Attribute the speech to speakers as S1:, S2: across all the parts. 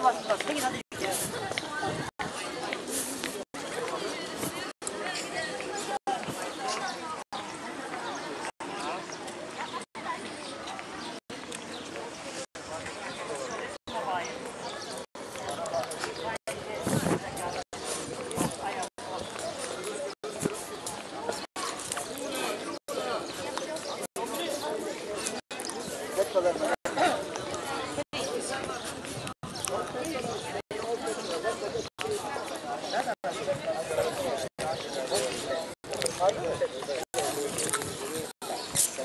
S1: Gracias.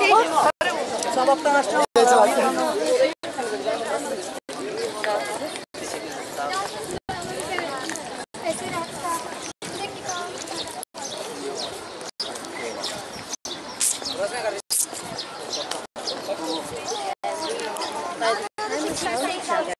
S1: şey
S2: Sabahtan aşağı.
S1: Thank you.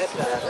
S2: Hep beraber.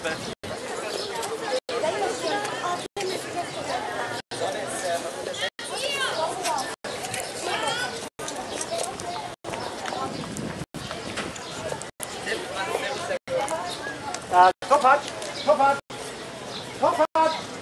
S3: Avukat ben. Top